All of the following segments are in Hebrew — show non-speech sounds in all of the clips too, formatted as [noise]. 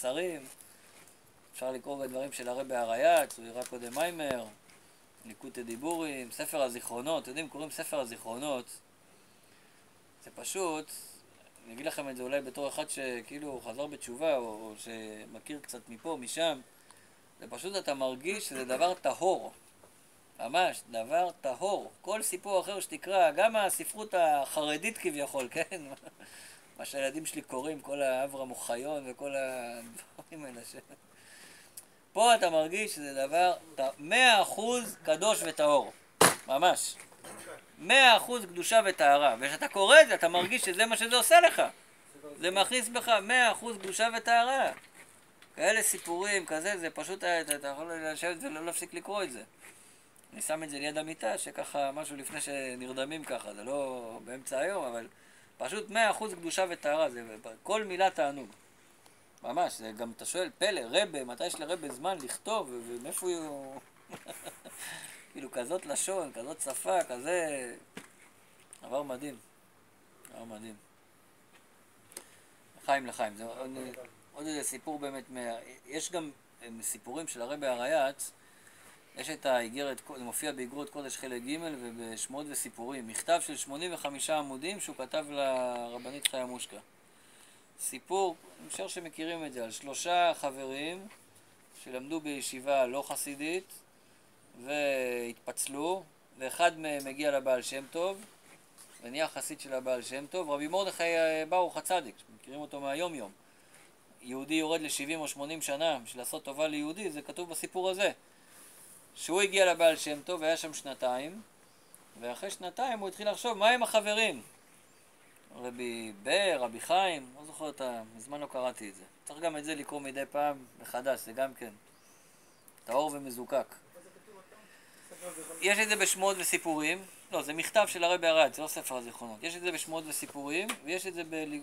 שרים, אפשר לקרוא בדברים של הרבי הרייץ, הוא הראה קודם מיימר, ליקוטי דיבורים, ספר הזיכרונות, אתם יודעים, קוראים ספר הזיכרונות, זה פשוט, אני אגיד לכם את זה אולי בתור אחד שכאילו חזר בתשובה, או, או שמכיר קצת מפה, משם, זה פשוט אתה מרגיש שזה דבר טהור. ממש, דבר טהור. כל סיפור אחר שתקרא, גם הספרות החרדית כביכול, כן? מה שהילדים שלי קוראים, כל האברהם אוחיון וכל הדברים האלה ש... פה אתה מרגיש שזה דבר מאה אחוז קדוש וטהור. ממש. מאה אחוז קדושה וטהרה. וכשאתה קורא את זה, אתה מרגיש שזה מה שזה עושה לך. זה מכניס בך מאה אחוז קדושה וטהרה. כאלה סיפורים, כזה, זה פשוט, אתה יכול לשבת ולא להפסיק לקרוא את זה. אני שם את זה ליד המיטה, שככה משהו לפני שנרדמים ככה, זה לא באמצע היום, אבל פשוט מאה אחוז קדושה וטהרה, זה כל מילה תענוג. ממש, זה גם, אתה שואל, פלא, רבה, מתי יש לרבה זמן לכתוב, ומאיפה הוא... [laughs] כאילו, כזאת לשון, כזאת שפה, כזה... דבר מדהים. דבר מדהים. לחיים לחיים. זה עוד, איזה סיפור באמת, מה... יש גם סיפורים של הרבי הרייץ, יש את האיגרת, זה מופיע באיגרות קודש חלק ג' ובשמות וסיפורים, מכתב של 85 עמודים שהוא כתב לרבנית חיה מושקה. סיפור, אני חושב שמכירים את זה, על שלושה חברים שלמדו בישיבה לא חסידית והתפצלו, ואחד מהם מגיע לבעל שם טוב ונהיה חסיד של הבעל שם טוב, רבי מרדכי ברוך הצדיק, מכירים אותו מהיום יום. יהודי יורד ל-70 או 80 שנה בשביל לעשות טובה ליהודי, זה כתוב בסיפור הזה. שהוא הגיע לבעל שם טוב והיה שם שנתיים, ואחרי שנתיים הוא התחיל לחשוב, מה עם החברים? רבי בר, רבי חיים, לא זוכר את ה... מזמן לא קראתי את זה. צריך גם את זה לקרוא מדי פעם מחדש, זה גם כן טהור ומזוקק. יש את זה בשמות וסיפורים, לא, זה מכתב של הרבי ארד, זה לא ספר הזיכרונות. יש את זה בשמות וסיפורים, ויש את זה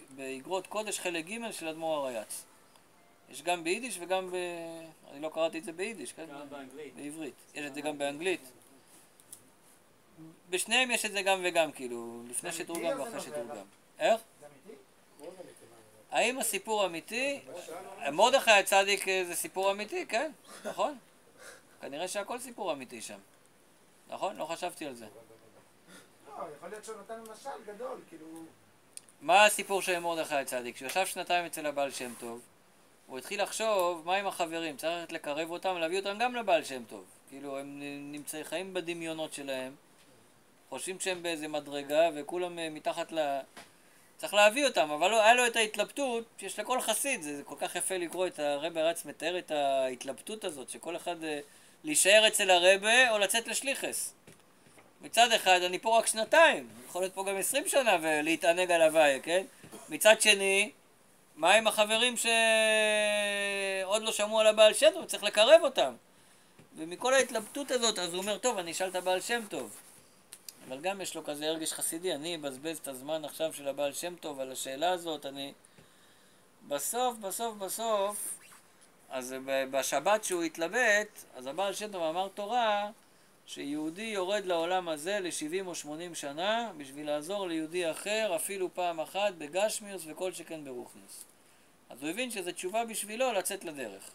באגרות קודש חלק ג' של אדמו"ר הרייץ. יש גם ביידיש וגם ב... אני לא קראתי את זה ביידיש, כן? גם באנגלית. בעברית. יש את זה גם באנגלית. בשניהם יש את זה גם וגם, כאילו, לפני שתורגם ואחרי שתורגם. איך? האם הסיפור אמיתי? מרדכי הצדיק זה סיפור אמיתי, כן, נכון. כנראה שהכל סיפור אמיתי שם. נכון? לא חשבתי על זה. לא, יכול להיות שהוא נתן משל גדול, כאילו... מה הסיפור של מרדכי הצדיק? כשהוא ישב שנתיים אצל הבעל שם טוב, הוא התחיל לחשוב מה עם החברים, צריך לקרב אותם, להביא אותם גם לבעל שם טוב. כאילו, הם נמצאים, חיים בדמיונות שלהם, חושבים שהם באיזה מדרגה וכולם אה, מתחת ל... צריך להביא אותם, אבל לא, היה לו את ההתלבטות שיש לכל חסיד, זה, זה כל כך יפה לקרוא את הרבי רץ מתאר את ההתלבטות הזאת, שכל אחד אה, להישאר אצל הרבה או לצאת לשליחס. מצד אחד אני פה רק שנתיים, יכול להיות פה גם עשרים שנה ולהתענג על הוויה, כן? מצד שני, מה עם החברים שעוד לא שמעו על הבעל שם טוב? צריך לקרב אותם. ומכל ההתלבטות הזאת, אז הוא אומר, טוב, אני אשאל את הבעל שם טוב. אבל גם יש לו כזה הרגש חסידי, אני אבזבז את הזמן עכשיו של הבעל שם טוב על השאלה הזאת, אני... בסוף, בסוף, בסוף, אז בשבת שהוא התלבט, אז הבעל שם טוב אמר תורה שיהודי יורד לעולם הזה ל-70 או 80 שנה בשביל לעזור ליהודי אחר אפילו פעם אחת בגשמיוס וכל שכן ברוכניוס. אז הוא הבין שזו תשובה בשבילו לצאת לדרך.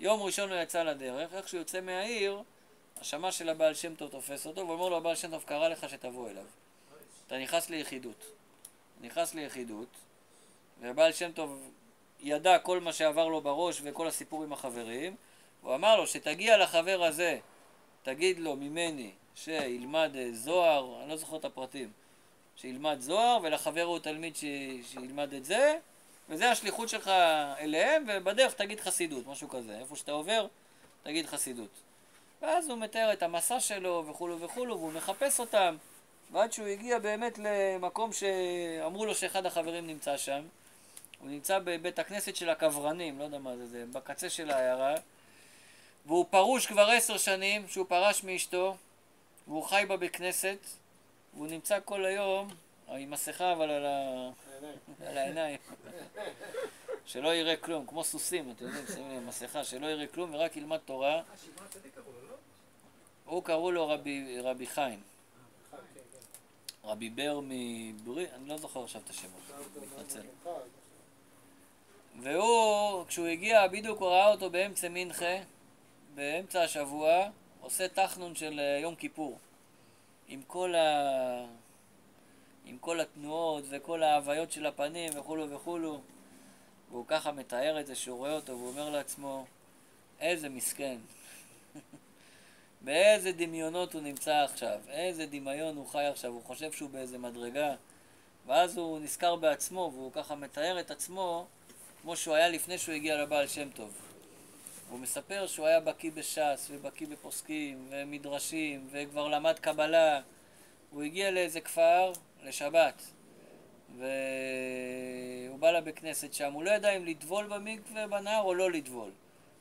יום ראשון הוא יצא לדרך, איך שהוא יוצא מהעיר, השמע של הבעל שם טוב תופס אותו ואומר לו הבעל שם טוב קרא לך שתבוא אליו. אתה נכנס ליחידות. נכנס ליחידות, והבעל שם טוב ידע כל מה שעבר לו בראש וכל הסיפור עם החברים, הוא אמר לו שתגיע לחבר הזה תגיד לו ממני שילמד אה, זוהר, אני לא זוכר את הפרטים, שילמד זוהר, ולחבר הוא תלמיד ש... שילמד את זה, וזה השליחות שלך אליהם, ובדרך תגיד חסידות, משהו כזה. איפה שאתה עובר, תגיד חסידות. ואז הוא מתאר את המסע שלו וכולו וכולו, והוא מחפש אותם, ועד שהוא הגיע באמת למקום שאמרו לו שאחד החברים נמצא שם. הוא נמצא בבית הכנסת של הקברנים, לא יודע מה זה, זה בקצה של העיירה. והוא פרוש כבר עשר שנים, שהוא פרש מאשתו, והוא חי בה בכנסת, והוא נמצא כל היום עם מסכה אבל על, ה... על העיניים, שלא יראה כלום, כמו סוסים, אתם יודעים, שמים להם מסכה, שלא יראה כלום ורק ילמד תורה. הוא קראו לו רבי, רבי חיים. רבי בר מברי, אני לא זוכר עכשיו את השמות, מתנצל. והוא, כשהוא הגיע, בדיוק הוא ראה אותו באמצע מנחה, באמצע השבוע, עושה תחנון של אה, יום כיפור. עם כל, ה... עם כל התנועות וכל ההוויות של הפנים וכולו וכולו. והוא ככה מתאר את זה שהוא רואה אותו והוא אומר לעצמו, איזה מסכן. [laughs] באיזה דמיונות הוא נמצא עכשיו, איזה דמיון הוא חי עכשיו, הוא חושב שהוא באיזה מדרגה. ואז הוא נזכר בעצמו והוא ככה מתאר את עצמו כמו שהוא היה לפני שהוא הגיע לבעל שם טוב. הוא מספר שהוא היה בקיא בש"ס ובקיא בפוסקים ומדרשים וכבר למד קבלה. הוא הגיע לאיזה כפר לשבת והוא בא לבית כנסת שם, הוא לא ידע אם לטבול במקווה בנהר או לא לטבול.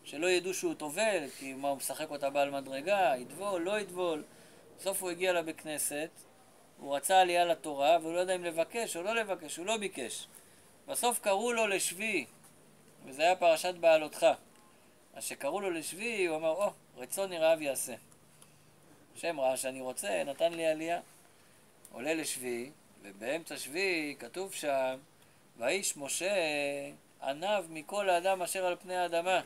שלא ידעו שהוא טובל, כי מה, הוא משחק אותה בעל מדרגה, יטבול, לא יטבול. בסוף הוא הגיע לבית כנסת, הוא רצה עלייה לתורה, והוא לא ידע אם לבקש או לא לבקש, הוא לא ביקש. בסוף קראו לו לשבי, וזה היה פרשת בעלותך. אז כשקראו לו לשבי, הוא אמר, או, oh, רצון ירעב יעשה. השם ראה שאני רוצה, נתן לי עלייה. עולה לשבי, ובאמצע שבי כתוב שם, ואיש משה עניו מכל האדם אשר על פני האדמה.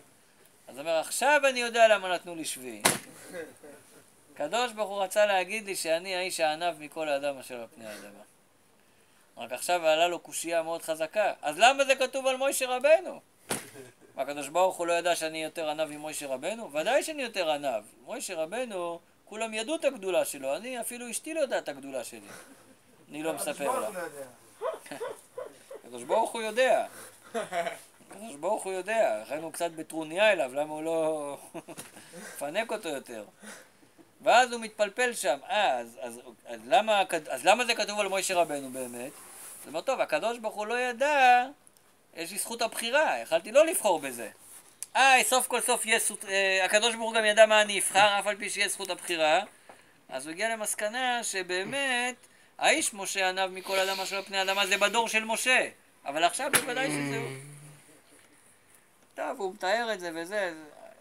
אז אומר, עכשיו אני יודע למה נתנו לי שבי. הקדוש ברוך הוא רצה להגיד לי שאני האיש הענב מכל האדם אשר על פני האדמה. רק עכשיו עלה לו קושייה מאוד חזקה. אז למה זה כתוב על מוישה רבנו? הקדוש ברוך הוא לא ידע שאני יותר ענב ממוישה רבנו? ודאי שאני יותר ענב. מוישה רבנו, כולם ידעו את הגדולה שלו, אני אפילו אשתי לא יודעת את הגדולה שלי. אני לא מספר לה. [laughs] הקדוש ברוך הוא יודע. הקדוש ברוך הוא יודע, לכן הוא קצת בטרוניה אליו, למה הוא לא [laughs] מפנק אותו יותר. ואז הוא מתפלפל שם, אה, אז, אז, אז, למה, אז למה זה כתוב על מוישה רבנו באמת? זאת אומרת, טוב, הקדוש ברוך הוא לא ידע, יש לי זכות הבחירה, יכלתי לא לבחור בזה. אה, סוף כל סוף יש, אה, הקדוש ברוך הוא גם ידע מה אני אבחר, אף על פי שיש זכות הבחירה. אז הוא הגיע למסקנה שבאמת, האיש משה עניו מכל אדם אשר פני אדמה זה בדור של משה. אבל עכשיו בוודאי שזהו. טוב, הוא מתאר את זה וזה,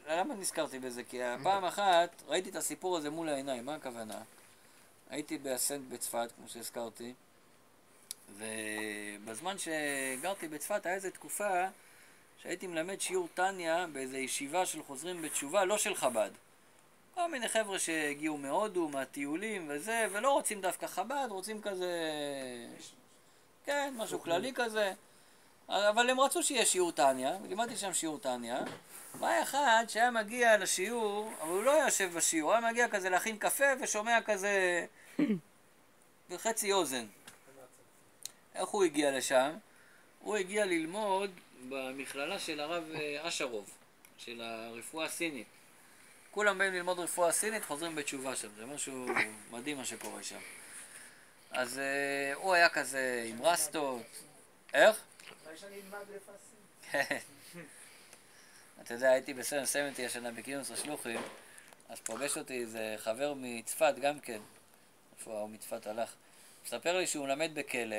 למה נזכרתי בזה? כי פעם אחת ראיתי את הסיפור הזה מול העיניים, מה הכוונה? הייתי באסנט בצפת, כמו שהזכרתי, ובזמן שגרתי בצפת היה איזו תקופה שהייתי מלמד שיעור טניה באיזו ישיבה של חוזרים בתשובה, לא של חב"ד. כל מיני חבר'ה שהגיעו מהודו, מהטיולים וזה, ולא רוצים דווקא חב"ד, רוצים כזה... כן, משהו כללי כזה. אבל הם רצו שיהיה שיעור טניה, ולימדתי שם שיעור טניה. והיה אחד שהיה מגיע לשיעור, אבל הוא לא יושב בשיעור, היה מגיע כזה להכין קפה ושומע כזה [laughs] בחצי אוזן. איך הוא הגיע לשם? הוא הגיע ללמוד במכללה של הרב אה, אשרוב, של הרפואה הסינית. כולם באים ללמוד רפואה סינית, חוזרים בתשובה שם, זה משהו מדהים מה שקורה שם. אז uh, הוא היה כזה עם רסטות. איך? [laughs] אתה יודע, הייתי בסרן סמנטי השנה בכינוס השלוחים, אז פוגש אותי איזה חבר מצפת גם כן, איפה הוא מצפת הלך, מספר לי שהוא מלמד בכלא,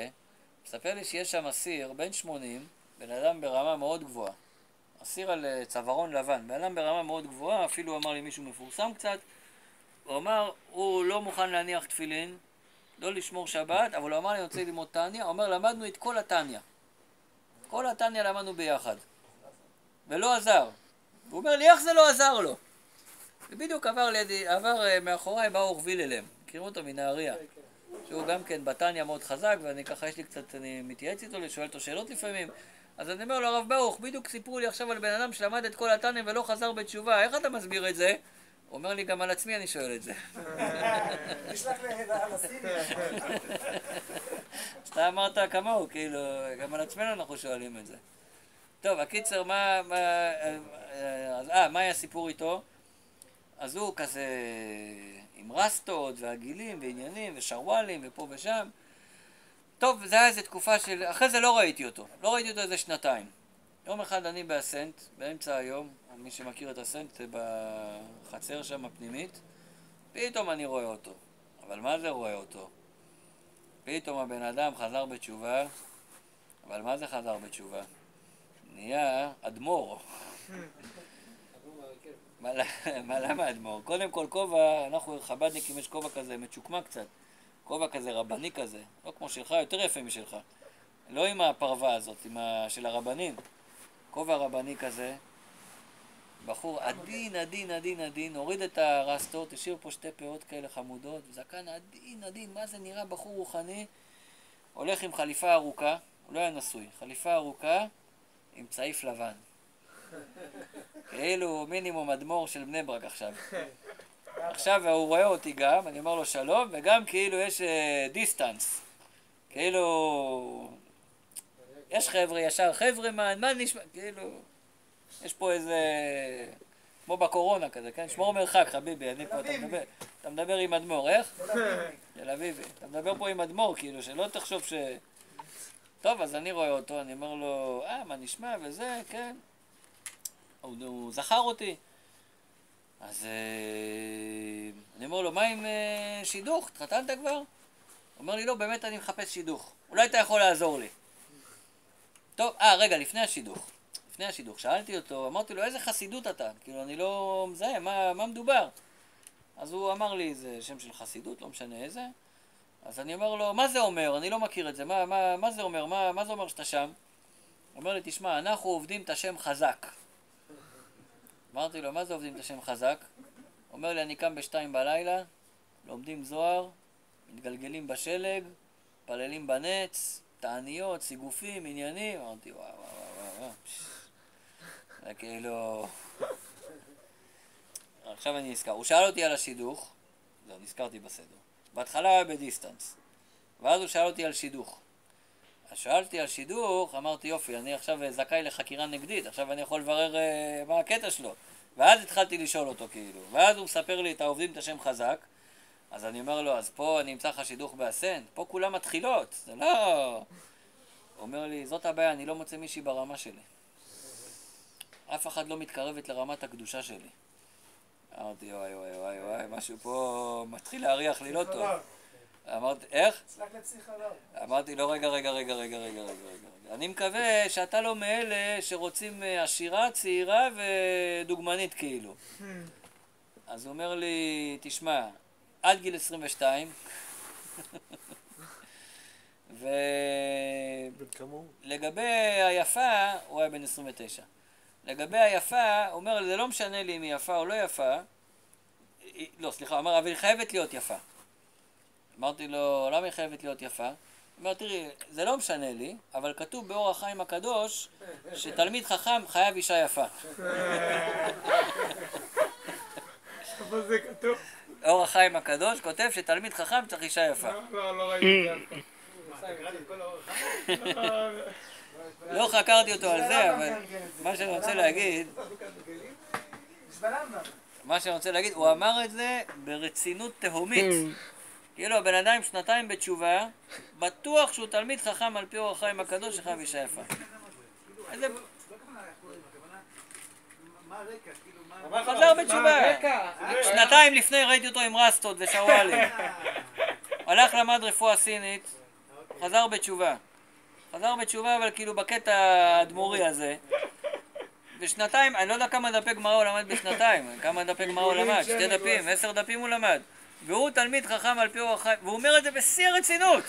מספר לי שיש שם אסיר, בן 80, בן אדם ברמה מאוד גבוהה. אסיר על אה, צווארון לבן, בן אדם ברמה מאוד גבוהה, אפילו אמר לי מישהו מפורסם קצת, הוא אמר, הוא לא מוכן להניח תפילין, לא לשמור שבת, אבל הוא אמר לי, אני רוצה ללמוד טניה, הוא אומר, למדנו את כל הטניה. כל התניא למדנו ביחד. ולא עזר. הוא אומר לי, איך זה לא עזר לו? ובדיוק עבר לידי, עבר אה, מאחוריי ברוך ויללם, מכירים אותו מנהריה. שהוא גם כן בתניא מאוד חזק, ואני ככה, יש לי קצת, אני מתייעץ איתו, שואל אותו שאלות לפעמים. אז אני אומר לו, הרב ברוך, בדיוק סיפרו לי עכשיו על בן אדם שלמד את כל התניא ולא חזר בתשובה, איך אתה מסביר את זה? הוא אומר לי, גם על עצמי אני שואל את זה. [laughs] לסיני. [laughs] אתה אמרת כמוהו, כאילו, גם על עצמנו אנחנו שואלים את זה. טוב, הקיצר, מה, מה, אז, אה, מה היה הסיפור איתו? אז הוא כזה עם רסטות והגילים ועניינים ושרוואלים ופה ושם. טוב, זה היה איזה תקופה של... אחרי זה לא ראיתי אותו. לא ראיתי אותו איזה שנתיים. יום אחד אני באסנט, באמצע היום, מי שמכיר את הסנט, בחצר שם הפנימית, פתאום אני רואה אותו. אבל מה זה רואה אותו? פתאום הבן אדם חזר בתשובה, אבל מה זה חזר בתשובה? נהיה אדמו"ר. [laughs] [laughs] מה למה אדמו"ר? קודם כל כובע, אנחנו חב"דניקים יש כובע כזה מצ'וקמק קצת, כובע כזה רבני כזה, לא כמו שלך, יותר יפה משלך. לא עם הפרווה הזאת, עם ה... של הרבנים. כובע רבני כזה, בחור עדין, עדין, עדין, עדין, הוריד את הרסטות, השאיר פה שתי פאות כאלה חמודות, זקן עדין, עדין, מה זה נראה בחור רוחני? הולך עם חליפה ארוכה, הוא לא היה נשוי, חליפה ארוכה עם צעיף לבן. [laughs] כאילו מינימום אדמו"ר של בני ברק עכשיו. [laughs] עכשיו הוא רואה אותי גם, אני אומר לו שלום, וגם כאילו יש דיסטנס. כאילו... יש חבר'ה ישר, חבר'ה מה, מה נשמע, כאילו... יש פה איזה... כמו בקורונה כזה, כן? שמור מרחק, חביבי, אני פה, אתה מדבר, אתה מדבר עם אדמו"ר, איך? תל אביבי. אתה מדבר פה עם אדמו"ר, כאילו, שלא תחשוב ש... טוב, אז אני רואה אותו, אני אומר לו, אה, מה נשמע, וזה, כן. הוא, הוא זכר אותי. אז אה, אני אומר לו, מה עם אה, שידוך? התחתנת כבר? הוא אומר לי, לא, באמת אני מחפש שידוך. אולי אתה יכול לעזור לי. טוב, אה, רגע, לפני השידוך. לפני השידוך. שאלתי אותו, אמרתי לו, איזה חסידות אתה? כאילו, אני לא מזהה, מה, מה מדובר? אז הוא אמר לי, זה שם של חסידות, לא משנה איזה. אז אני אומר לו, מה זה אומר? אני לא מכיר את זה. מה, מה, מה זה אומר? מה, מה זה אומר שאתה שם? הוא אומר לי, תשמע, אנחנו עובדים את השם חזק. אמרתי לו, מה זה עובדים את השם חזק? אומר לי, אני קם בשתיים בלילה, לומדים זוהר, מתגלגלים בשלג, מתפללים בנץ, תעניות, סיגופים, עניינים. אמרתי, וואו, וואו, וואו, וואו. זה כאילו... עכשיו אני נזכר. הוא שאל אותי על השידוך, לא, נזכרתי בסדר. בהתחלה היה בדיסטנס. ואז הוא שאל אותי על שידוך. אז שאלתי על שידוך, אמרתי יופי, אני עכשיו זכאי לחקירה נגדית, עכשיו אני יכול לברר uh, מה הקטע שלו. ואז התחלתי לשאול אותו כאילו. ואז הוא מספר לי את העובדים את השם חזק, אז אני אומר לו, אז פה אני אמצא לך שידוך באסנט, פה כולם מתחילות, זה לא... הוא אומר לי, זאת הבעיה, אני לא מוצא מישהי ברמה שלי. אף אחד לא מתקרבת לרמת הקדושה שלי. אמרתי, וואי וואי וואי וואי, משהו פה מתחיל להריח לי לא טוב. אמרתי, איך? אמרתי לו, רגע, רגע, רגע, רגע, רגע, רגע, רגע. אני מקווה שאתה לא מאלה שרוצים עשירה, צעירה ודוגמנית כאילו. אז הוא אומר לי, תשמע, עד גיל 22, ולגבי [laughs] היפה, הוא היה בן 29. לגבי היפה, הוא אומר, זה לא משנה לי אם היא יפה או לא יפה. לא, סליחה, הוא אמר, אבל היא חייבת להיות יפה. אמרתי לו, למה היא חייבת להיות יפה? הוא אומר, תראי, זה לא משנה לי, אבל כתוב באור החיים הקדוש שתלמיד חכם חייב אישה יפה. איפה זה כתוב? אור החיים הקדוש כותב שתלמיד חכם צריך אישה יפה. לא, לא ראיתי את זה. לא חקרתי אותו על זה, אבל מה שאני רוצה להגיד, מה שאני רוצה להגיד, הוא אמר את זה ברצינות תהומית. כאילו הבן אדם שנתיים בתשובה, בטוח שהוא תלמיד חכם על פי אור החיים הקדוש שחייב אישה יפה. איזה... חזר בתשובה. שנתיים לפני ראיתי אותו עם רסטות ושוואלים. הלך למד רפואה סינית, חזר בתשובה. חזר בתשובה אבל כאילו בקטע האדמו"רי הזה. בשנתיים, אני לא יודע כמה דפי גמרא הוא למד בשנתיים, כמה דפי גמרא הוא למד, שתי דפים, עשר דפים הוא למד. והוא תלמיד חכם על פי אורח חיים, והוא אומר את זה בשיא הרצינות.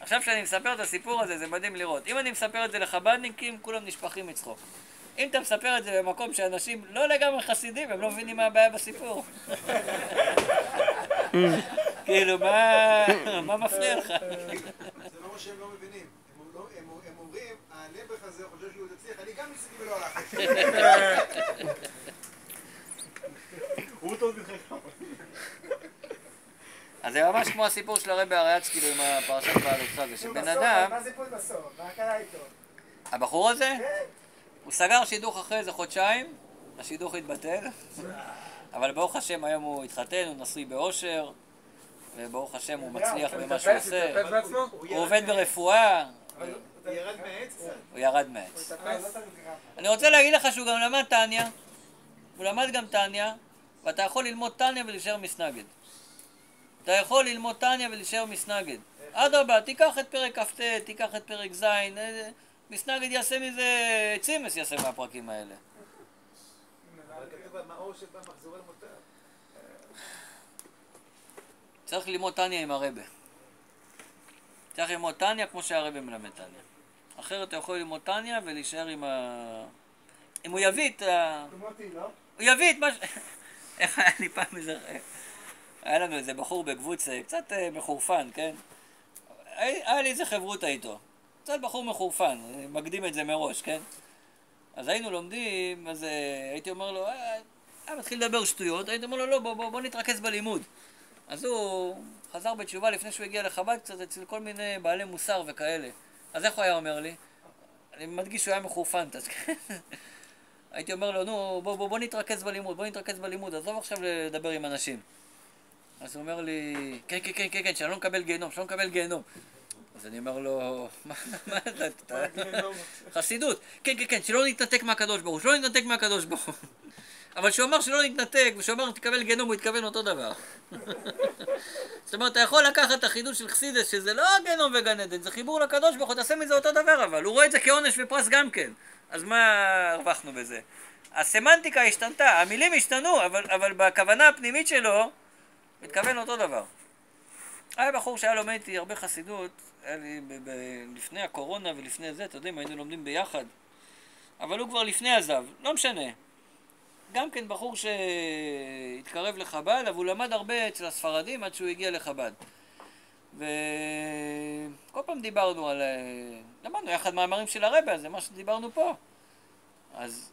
עכשיו כשאני מספר את הסיפור הזה, זה מדהים לראות. אם אני מספר את זה לחב"דניקים, כולם נשפכים מצחוק. אם אתה מספר את זה במקום שאנשים לא לגמרי חסידים, הם לא מבינים מה הבעיה בסיפור. [laughs] כאילו, מה מפריע לך? זה לא מה שהם לא מבינים. הם אומרים, הנעבך הזה חושב שהוא יצליח, אני גם ניסיתי ולא הלך. [laughs] הוא טוב מחכם. אז זה ממש כמו הסיפור של הרבי הריאץ, כאילו, עם הפרשת בעלותך, זה שבן אדם... מה זה פול בסוף? מה קרה איתו? הבחור הזה? כן. הוא סגר שידוך אחרי איזה חודשיים, השידוך התבטל, אבל ברוך השם היום הוא התחתן, הוא נשוי באושר, וברוך השם הוא מצליח במה שהוא עושה. הוא עובד ברפואה, הוא ירד קצת. הוא ירד מעץ. אני רוצה להגיד לך שהוא גם למד טניה, הוא למד גם טניה, ואתה יכול ללמוד טניה ולהישאר מסנגד. אתה יכול ללמוד טניה ולהישאר מסנגד. אדרבה, תיקח את פרק כ"ט, תיקח את פרק ז', אה, מסנגד יעשה מזה, צימס יעשה מהפרקים האלה. צריך ללמוד טניה עם הרבה. צריך ללמוד טניה כמו שהרבה מלמד טניה. אחרת אתה יכול ללמוד טניה ולהישאר עם ה... אם הוא יביא את ה... הוא יביא את מה ש... [laughs] איך היה לי פעם איזה... היה לנו איזה בחור בקבוצה, קצת אה, מחורפן, כן? היה לי איזה חברותא איתו. קצת בחור מחורפן, אני מקדים את זה מראש, כן? אז היינו לומדים, אז אה, הייתי אומר לו, אה, היה מתחיל לדבר שטויות, הייתי אומר לו, לא, בוא, בוא, בוא נתרכז בלימוד. אז הוא חזר בתשובה לפני שהוא הגיע לחב"ד קצת אצל כל מיני בעלי מוסר וכאלה. אז איך הוא היה אומר לי? אני מדגיש שהוא היה מחורפן, אז כן. [laughs] הייתי אומר לו, נו, בוא, בוא, בוא נתרכז בלימוד, בוא נתרכז בלימוד, עזוב עכשיו לדבר עם אנשים. אז הוא אומר לי, כן, כן, כן, כן, כן, שאני לא מקבל גיהנום, שאני לא מקבל גיהנום. אז אני אומר לו, מה, אתה... חסידות. כן, כן, כן, שלא נתנתק מהקדוש ברוך הוא, שלא נתנתק מהקדוש ברוך הוא. [laughs] אבל כשהוא אמר שלא נתנתק, וכשהוא אמר תקבל גיהנום, הוא התכוון אותו דבר. [laughs] זאת אומרת, אתה יכול לקחת את החידוש של חסידס, שזה לא גיהנום וגן עדן, זה חיבור לקדוש ברוך הוא, תעשה מזה אותו דבר, אבל הוא רואה את זה כעונש ופרס גם כן. אז מה הרווחנו בזה? הסמנטיקה השתנתה, המילים השתנו, אבל, אבל בכוונה הפנימית שלו, מתכוון אותו דבר. היה בחור שהיה לומד איתי הרבה חסידות, היה לי ב- ב- לפני הקורונה ולפני זה, אתם יודעים, היינו לומדים ביחד. אבל הוא כבר לפני עזב, לא משנה. גם כן בחור שהתקרב לחב"ד, אבל הוא למד הרבה אצל הספרדים עד שהוא הגיע לחב"ד. וכל פעם דיברנו על... אה, למדנו יחד מאמרים של הרבה, זה מה שדיברנו פה. אז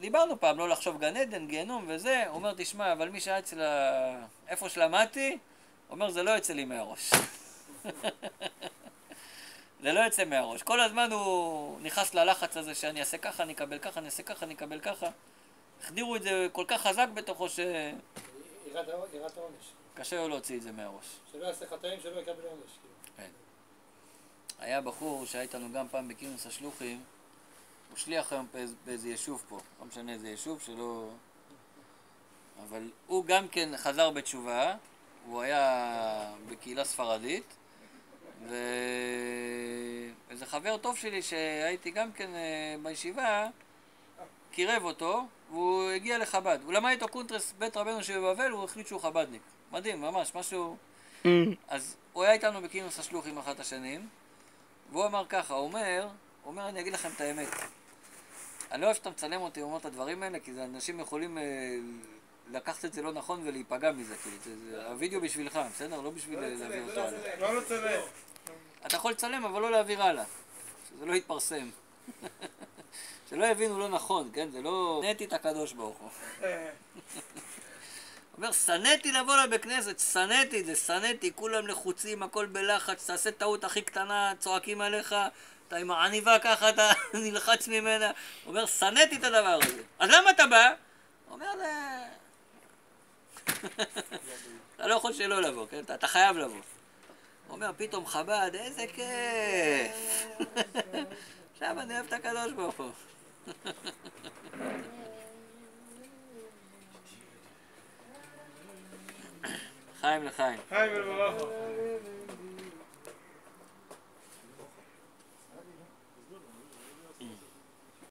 דיברנו פעם לא לחשוב גן עדן, גיהנום וזה, הוא אומר, תשמע, אבל מי שהיה אצל ה... איפה שלמדתי, אומר, זה לא יוצא לי מהראש. [laughs] זה לא יוצא מהראש. כל הזמן הוא נכנס ללחץ הזה שאני אעשה ככה, אני אקבל ככה, אני אעשה ככה, אני אקבל ככה. החדירו את זה כל כך חזק בתוכו שקשה יראת העונש. לו להוציא את זה מהראש. שלא יעשה חטאים, שלא יקבל עונש. כאילו. היה בחור שהיה איתנו גם פעם בכינוס השלוחים, הוא שליח היום באיזה, באיזה יישוב פה, לא משנה איזה יישוב, שלא... אבל הוא גם כן חזר בתשובה, הוא היה בקהילה ספרדית, ואיזה חבר טוב שלי שהייתי גם כן אה, בישיבה, קירב אותו, והוא הגיע לחב"ד. הוא למד איתו קונטרס בית רבנו שבבבל, הוא החליט שהוא חב"דניק. מדהים, ממש, משהו... אז הוא היה איתנו בכינוס השלוחים אחת השנים, והוא אמר ככה, הוא אומר, הוא אומר, אני אגיד לכם את האמת. אני לא אוהב שאתה מצלם אותי ואומר את הדברים האלה, כי אנשים יכולים אה, לקחת את זה לא נכון ולהיפגע מזה, כאילו, הווידאו בשבילך, בסדר? לא בשביל להעביר אותו הלאה. לא לצלם. אתה יכול לצלם, אבל לא להעביר הלאה. שזה לא יתפרסם. [laughs] שלא יבינו לא נכון, כן? זה לא... שנאתי את הקדוש ברוך הוא. אה, [laughs] אומר, שנאתי לבוא לבית כנסת, שנאתי, זה שנאתי, כולם לחוצים, הכל בלחץ, תעשה טעות הכי קטנה, צועקים עליך, אתה עם העניבה ככה, אתה [laughs] נלחץ ממנה. הוא אומר, שנאתי את הדבר הזה. אז למה אתה בא? הוא אומר, זה... [laughs] אתה לא יכול שלא לבוא, כן? אתה, אתה חייב לבוא. הוא אומר, פתאום חב"ד, איזה כיף. [laughs] עכשיו אני אוהב את הקדוש ברוך הוא. חיים לחיים. חיים ולברכה.